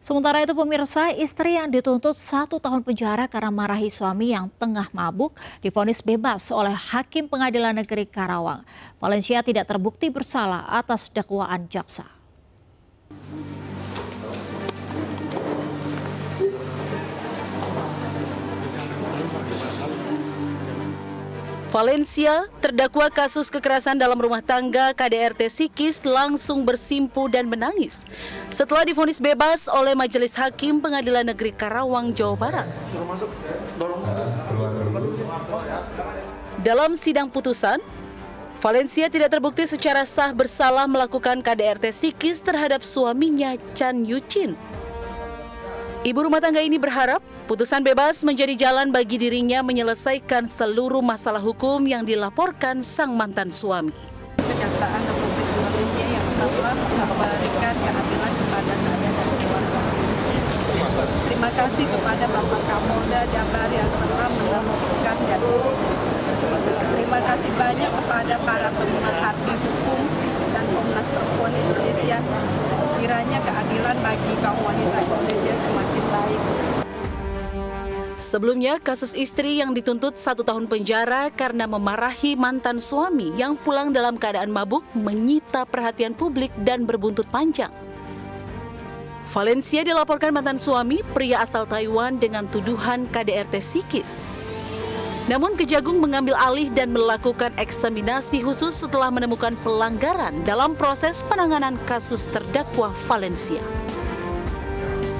Sementara itu pemirsa, istri yang dituntut satu tahun penjara karena marahi suami yang tengah mabuk difonis bebas oleh Hakim Pengadilan Negeri Karawang. Valencia tidak terbukti bersalah atas dakwaan jaksa. Valencia, terdakwa kasus kekerasan dalam rumah tangga KDRT Sikis langsung bersimpu dan menangis. Setelah difonis bebas oleh Majelis Hakim Pengadilan Negeri Karawang, Jawa Barat. Dalam sidang putusan, Valencia tidak terbukti secara sah bersalah melakukan KDRT Sikis terhadap suaminya Chan Yuchin. Ibu rumah tangga ini berharap putusan bebas menjadi jalan bagi dirinya menyelesaikan seluruh masalah hukum yang dilaporkan sang mantan suami. Kejaksaan Republik Indonesia yang telah memberikan keadilan kepada saya dan keluarga. Terima kasih kepada Bapak Kapolda Jabar yang telah menemukan dan terima kasih banyak kepada para pemerhati hukum dan Komnas Perempuan Indonesia kiranya keadilan bagi kaum wanita Indonesia semakin baik. Sebelumnya, kasus istri yang dituntut satu tahun penjara karena memarahi mantan suami yang pulang dalam keadaan mabuk menyita perhatian publik dan berbuntut panjang. Valencia dilaporkan mantan suami, pria asal Taiwan dengan tuduhan KDRT psikis. Namun Kejagung mengambil alih dan melakukan eksaminasi khusus setelah menemukan pelanggaran dalam proses penanganan kasus terdakwa Valencia.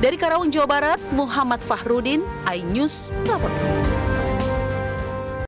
Dari Karawang, Jawa Barat, Muhammad Fahrudin, iNews, melaporkan.